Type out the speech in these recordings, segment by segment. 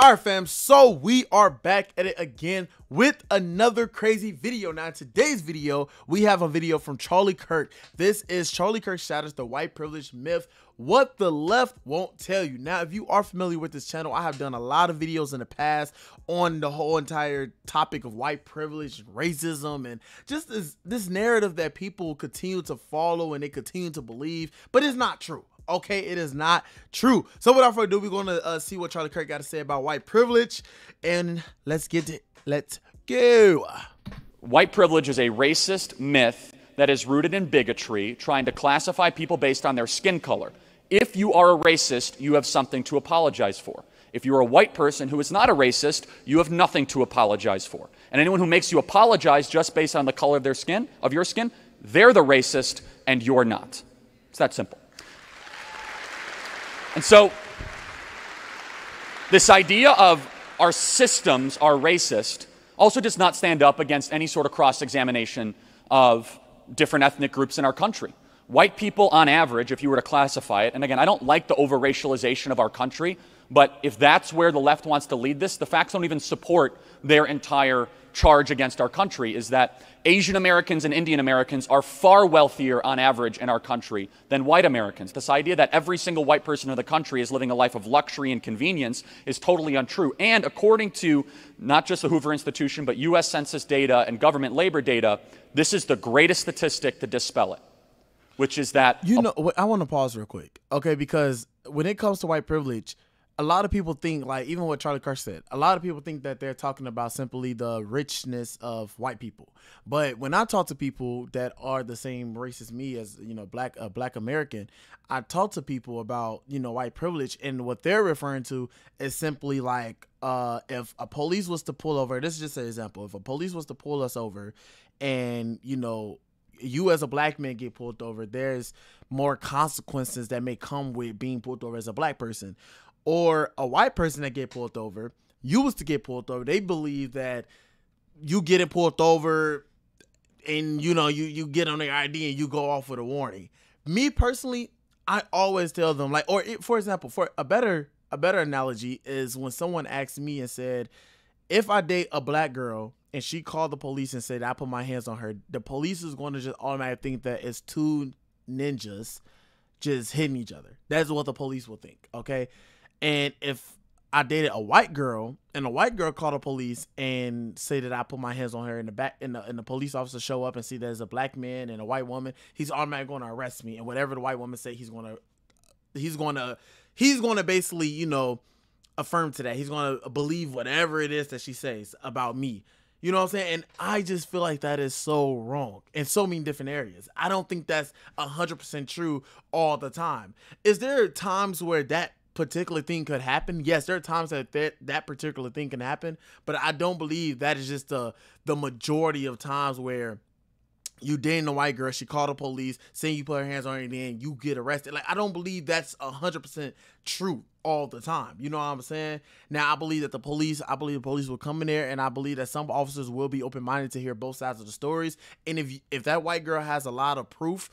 All right, fam. So we are back at it again with another crazy video. Now, in today's video, we have a video from Charlie Kirk. This is Charlie Kirk shatters the white privilege myth. What the left won't tell you. Now, if you are familiar with this channel, I have done a lot of videos in the past on the whole entire topic of white privilege and racism and just this, this narrative that people continue to follow and they continue to believe, but it's not true. Okay, it is not true. So without further ado, we're gonna uh, see what Charlie Kirk got to say about white privilege, and let's get it. Let's go. White privilege is a racist myth that is rooted in bigotry, trying to classify people based on their skin color. If you are a racist, you have something to apologize for. If you're a white person who is not a racist, you have nothing to apologize for. And anyone who makes you apologize just based on the color of their skin, of your skin, they're the racist and you're not. It's that simple. And so, this idea of our systems are racist also does not stand up against any sort of cross examination of different ethnic groups in our country. White people, on average, if you were to classify it, and again, I don't like the over racialization of our country, but if that's where the left wants to lead this, the facts don't even support their entire charge against our country is that Asian Americans and Indian Americans are far wealthier on average in our country than white Americans. This idea that every single white person in the country is living a life of luxury and convenience is totally untrue. And according to not just the Hoover Institution, but US Census data and government labor data, this is the greatest statistic to dispel it, which is that. You know, I want to pause real quick, okay? Because when it comes to white privilege, a lot of people think like even what Charlie Kirk said, a lot of people think that they're talking about simply the richness of white people. But when I talk to people that are the same race as me as, you know, black a black American, I talk to people about, you know, white privilege and what they're referring to is simply like uh if a police was to pull over, this is just an example. If a police was to pull us over and, you know, you as a black man get pulled over, there's more consequences that may come with being pulled over as a black person or a white person that get pulled over, you was to get pulled over, they believe that you getting pulled over and you know you you get on their ID and you go off with a warning. Me personally, I always tell them like, or it, for example, for a better a better analogy is when someone asked me and said, if I date a black girl and she called the police and said I put my hands on her, the police is going to just automatically think that it's two ninjas just hitting each other. That's what the police will think. Okay. And if I dated a white girl and a white girl called the police and say that I put my hands on her in the back and the, and the police officer show up and see there's a black man and a white woman, he's automatically going to arrest me. And whatever the white woman say, he's going to, he's going to, he's going to basically, you know, affirm to that. He's going to believe whatever it is that she says about me. You know what I'm saying? And I just feel like that is so wrong in so many different areas. I don't think that's 100% true all the time. Is there times where that particular thing could happen. Yes, there are times that that, that particular thing can happen, but I don't believe that is just the the majority of times where you dating a white girl, she called the police, saying you put her hands on her, and then you get arrested. Like I don't believe that's hundred percent true all the time. You know what I'm saying? Now I believe that the police, I believe the police will come in there, and I believe that some officers will be open minded to hear both sides of the stories. And if if that white girl has a lot of proof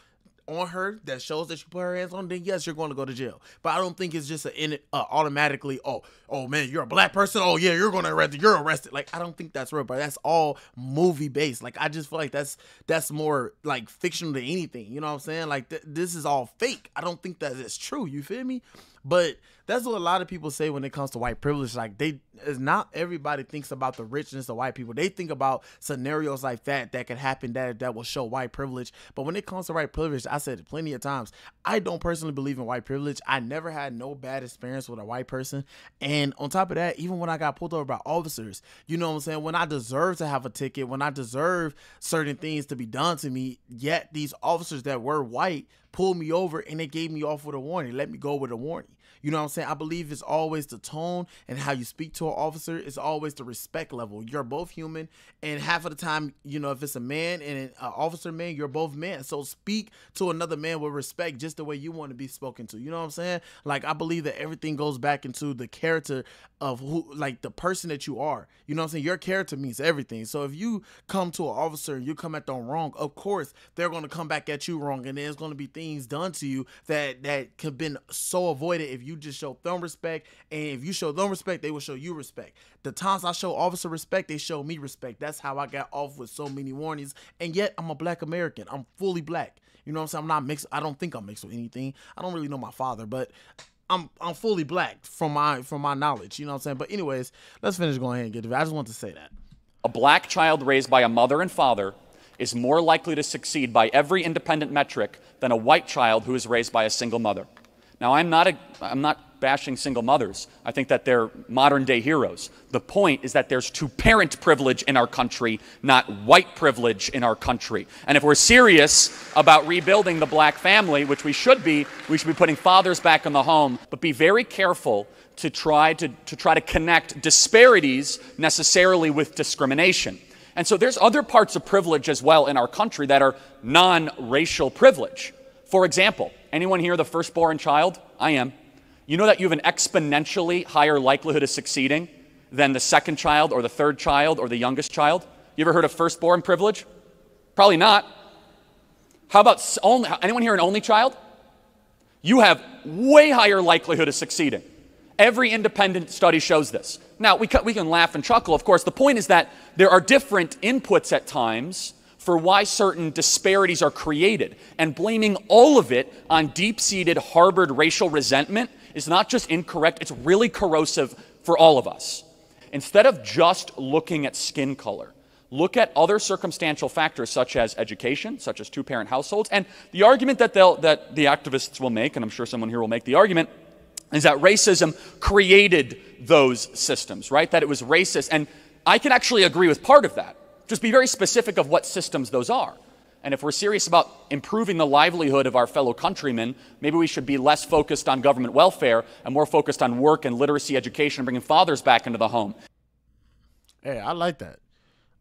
on her that shows that she put her hands on, then yes, you're going to go to jail. But I don't think it's just a, in it uh, automatically. Oh, oh man, you're a black person. Oh yeah, you're going to arrest. You're arrested. Like I don't think that's real, but that's all movie based. Like I just feel like that's that's more like fictional than anything. You know what I'm saying? Like th- this is all fake. I don't think that it's true. You feel me? But that's what a lot of people say when it comes to white privilege. Like they is not everybody thinks about the richness of white people. They think about scenarios like that that could happen that that will show white privilege. But when it comes to white privilege, I said plenty of times. I don't personally believe in white privilege. I never had no bad experience with a white person. And on top of that, even when I got pulled over by officers, you know what I'm saying? When I deserve to have a ticket, when I deserve certain things to be done to me, yet these officers that were white pulled me over and they gave me off with a warning, let me go with a warning. You know what I'm saying? I believe it's always the tone and how you speak to an officer. It's always the respect level. You're both human, and half of the time, you know, if it's a man and an officer man, you're both men. So speak to another man with respect, just the way you want to be spoken to. You know what I'm saying? Like I believe that everything goes back into the character of who, like the person that you are. You know what I'm saying? Your character means everything. So if you come to an officer and you come at them wrong, of course they're going to come back at you wrong, and there's going to be things done to you that that could have been so avoided if you just show them respect, and if you show them respect, they will show you respect. The times I show officer respect, they show me respect. That's how I got off with so many warnings. And yet I'm a black American. I'm fully black. You know what I'm saying? I'm not mixed. I don't think I'm mixed with anything. I don't really know my father, but I'm I'm fully black from my from my knowledge. You know what I'm saying? But anyways, let's finish going ahead and get to it. I just want to say that. A black child raised by a mother and father is more likely to succeed by every independent metric than a white child who is raised by a single mother. Now, I'm not, a, I'm not bashing single mothers. I think that they're modern day heroes. The point is that there's two parent privilege in our country, not white privilege in our country. And if we're serious about rebuilding the black family, which we should be, we should be putting fathers back in the home, but be very careful to try to, to try to connect disparities necessarily with discrimination. And so there's other parts of privilege as well in our country that are non-racial privilege. For example, anyone here the firstborn child? I am. You know that you have an exponentially higher likelihood of succeeding than the second child or the third child or the youngest child? You ever heard of firstborn privilege? Probably not. How about only, anyone here an only child? You have way higher likelihood of succeeding. Every independent study shows this. Now, we, we can laugh and chuckle, of course. The point is that there are different inputs at times for why certain disparities are created. And blaming all of it on deep seated, harbored racial resentment is not just incorrect, it's really corrosive for all of us. Instead of just looking at skin color, look at other circumstantial factors such as education, such as two parent households. And the argument that, that the activists will make, and I'm sure someone here will make the argument, is that racism created those systems, right? That it was racist. And I can actually agree with part of that. Just be very specific of what systems those are. And if we're serious about improving the livelihood of our fellow countrymen, maybe we should be less focused on government welfare and more focused on work and literacy education and bringing fathers back into the home. Hey, I like that.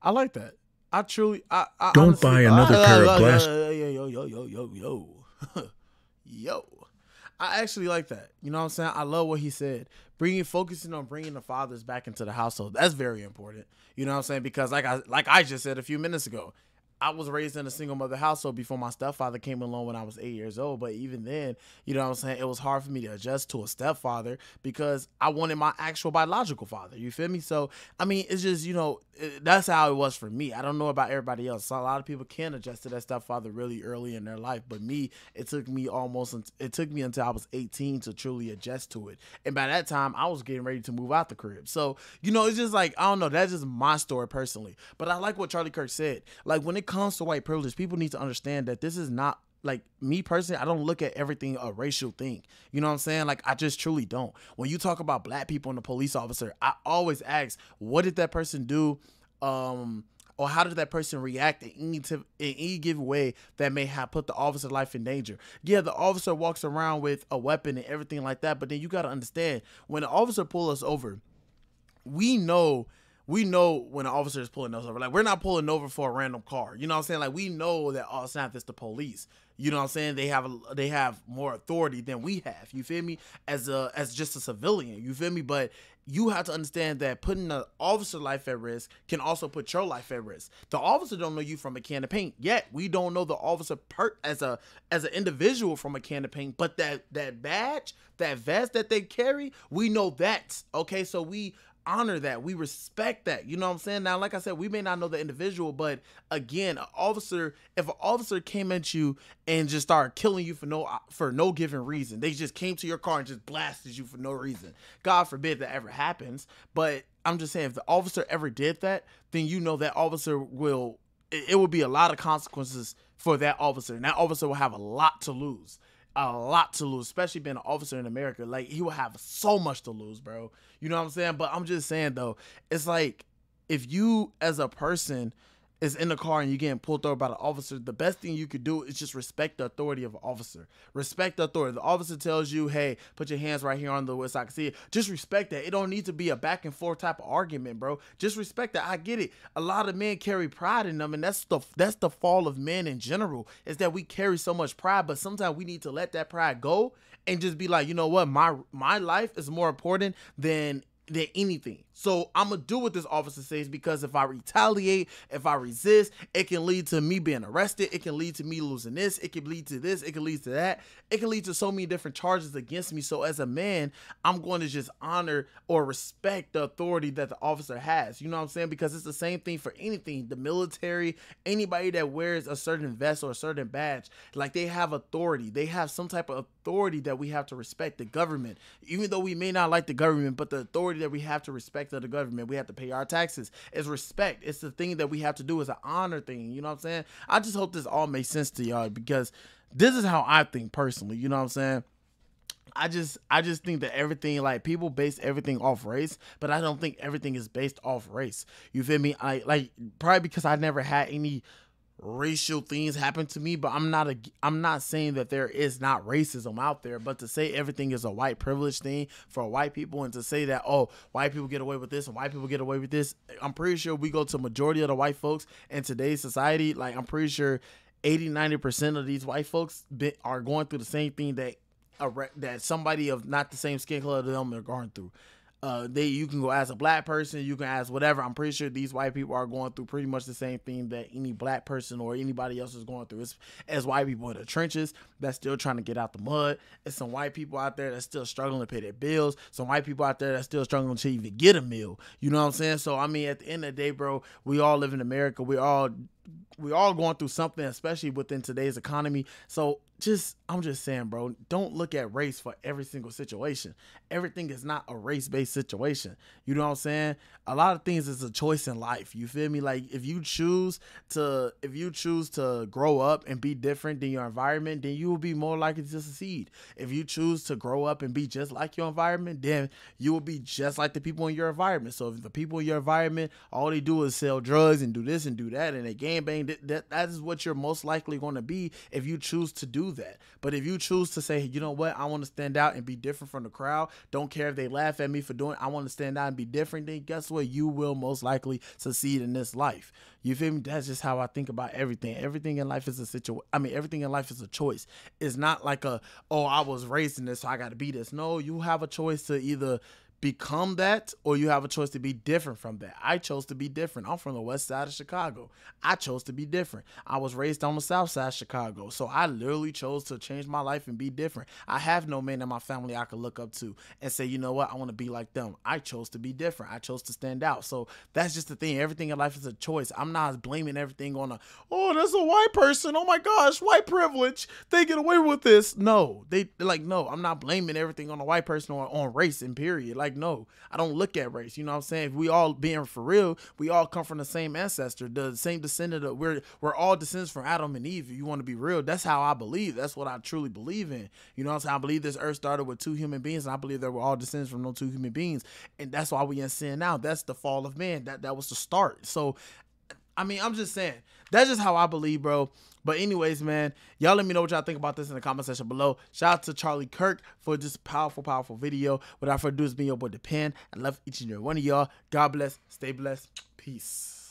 I like that. I truly, I, I don't honestly, buy another I, pair I, of glasses. Yo, yo, yo, yo, yo, yo, yo. I actually like that. You know what I'm saying? I love what he said. Bringing focusing on bringing the fathers back into the household. That's very important. You know what I'm saying? Because like I like I just said a few minutes ago, I was raised in a single mother household before my stepfather came along when I was eight years old. But even then, you know what I'm saying? It was hard for me to adjust to a stepfather because I wanted my actual biological father. You feel me? So, I mean, it's just, you know, it, that's how it was for me. I don't know about everybody else. So a lot of people can adjust to that stepfather really early in their life. But me, it took me almost, it took me until I was 18 to truly adjust to it. And by that time, I was getting ready to move out the crib. So, you know, it's just like, I don't know. That's just my story personally. But I like what Charlie Kirk said. Like, when it comes to white privilege, people need to understand that this is not like me personally, I don't look at everything a racial thing. You know what I'm saying? Like I just truly don't. When you talk about black people and a police officer, I always ask, what did that person do? Um, or how did that person react in any, in any given way that may have put the officer's life in danger? Yeah, the officer walks around with a weapon and everything like that, but then you got to understand when the officer pulls us over, we know we know when an officer is pulling us over. Like we're not pulling over for a random car. You know what I'm saying? Like we know that oh snap, it's the police. You know what I'm saying? They have a, they have more authority than we have. You feel me? As a as just a civilian. You feel me? But you have to understand that putting an officer life at risk can also put your life at risk. The officer don't know you from a can of paint. Yet we don't know the officer per as a as an individual from a can of paint. But that that badge, that vest that they carry, we know that. Okay, so we honor that. We respect that. You know what I'm saying? Now, like I said, we may not know the individual, but again, an officer, if an officer came at you and just started killing you for no for no given reason, they just came to your car and just blasted you for no reason. God forbid that ever happens. But I'm just saying, if the officer ever did that, then you know that officer will. It, it will be a lot of consequences for that officer, and that officer will have a lot to lose a lot to lose, especially being an officer in America. Like he will have so much to lose, bro. You know what I'm saying? But I'm just saying though, it's like if you as a person is in the car and you're getting pulled over by the officer, the best thing you could do is just respect the authority of an officer. Respect the authority. The officer tells you, hey, put your hands right here on the wrist so I can see it. Just respect that. It don't need to be a back and forth type of argument, bro. Just respect that. I get it. A lot of men carry pride in them, and that's the that's the fall of men in general, is that we carry so much pride, but sometimes we need to let that pride go and just be like, you know what, my my life is more important than than anything. So I'm gonna do what this officer says because if I retaliate, if I resist, it can lead to me being arrested. It can lead to me losing this. It can lead to this. It can lead to that. It can lead to so many different charges against me. So as a man, I'm going to just honor or respect the authority that the officer has. You know what I'm saying? Because it's the same thing for anything. The military, anybody that wears a certain vest or a certain badge, like they have authority. They have some type of authority that we have to respect. The government, even though we may not like the government, but the authority that we have to respect of the government. We have to pay our taxes. It's respect. It's the thing that we have to do. It's an honor thing. You know what I'm saying? I just hope this all makes sense to y'all because this is how I think personally. You know what I'm saying? I just I just think that everything like people base everything off race, but I don't think everything is based off race. You feel me? I like probably because I never had any racial things happen to me but i'm not a i'm not saying that there is not racism out there but to say everything is a white privilege thing for white people and to say that oh white people get away with this and white people get away with this i'm pretty sure we go to majority of the white folks in today's society. Like i'm pretty sure 80 90% of these white folks are going through the same thing that that somebody of not the same skin color to them are going through uh, they you can go as a black person, you can ask whatever. I'm pretty sure these white people are going through pretty much the same thing that any black person or anybody else is going through. It's as white people in the trenches that's still trying to get out the mud. It's some white people out there that's still struggling to pay their bills. Some white people out there that's still struggling to even get a meal. You know what I'm saying? So I mean, at the end of the day, bro, we all live in America. We all we all going through something, especially within today's economy. So just I'm just saying, bro, don't look at race for every single situation. Everything is not a race-based situation. You know what I'm saying? A lot of things is a choice in life. You feel me? Like if you choose to if you choose to grow up and be different than your environment, then you will be more likely to succeed. If you choose to grow up and be just like your environment, then you will be just like the people in your environment. So if the people in your environment all they do is sell drugs and do this and do that and they game bang, that, that, that is what you're most likely going to be if you choose to do that. But if you choose to say, you know what, I want to stand out and be different from the crowd, don't care if they laugh at me for doing, I want to stand out and be different, then guess what? You will most likely succeed in this life. You feel me? That's just how I think about everything. Everything in life is a situation. I mean, everything in life is a choice. It's not like a, oh, I was raised in this, so I got to be this. No, you have a choice to either become that or you have a choice to be different from that. I chose to be different. I'm from the west side of Chicago. I chose to be different. I was raised on the south side of Chicago. So I literally chose to change my life and be different. I have no man in my family I could look up to and say, you know what, I want to be like them. I chose to be different. I chose to stand out. So that's just the thing. Everything in life is a choice. I'm not blaming everything on a, oh, that's a white person. Oh my gosh, white privilege. They get away with this. No, they like, no, I'm not blaming everything on a white person or on race and period. Like, like, no, I don't look at race. You know what I'm saying? If we all being for real, we all come from the same ancestor, the same descendant of we're we're all descendants from Adam and Eve. If you want to be real, that's how I believe. That's what I truly believe in. You know what I'm saying? I believe this earth started with two human beings, and I believe that we're all descendants from those two human beings. And that's why we in sin now. That's the fall of man. That that was the start. So I mean, I'm just saying. That's just how I believe, bro. But anyways, man, y'all let me know what y'all think about this in the comment section below. Shout out to Charlie Kirk for this powerful, powerful video. Without further ado, it's been your boy Depend. I love each and every one of y'all. God bless. Stay blessed. Peace.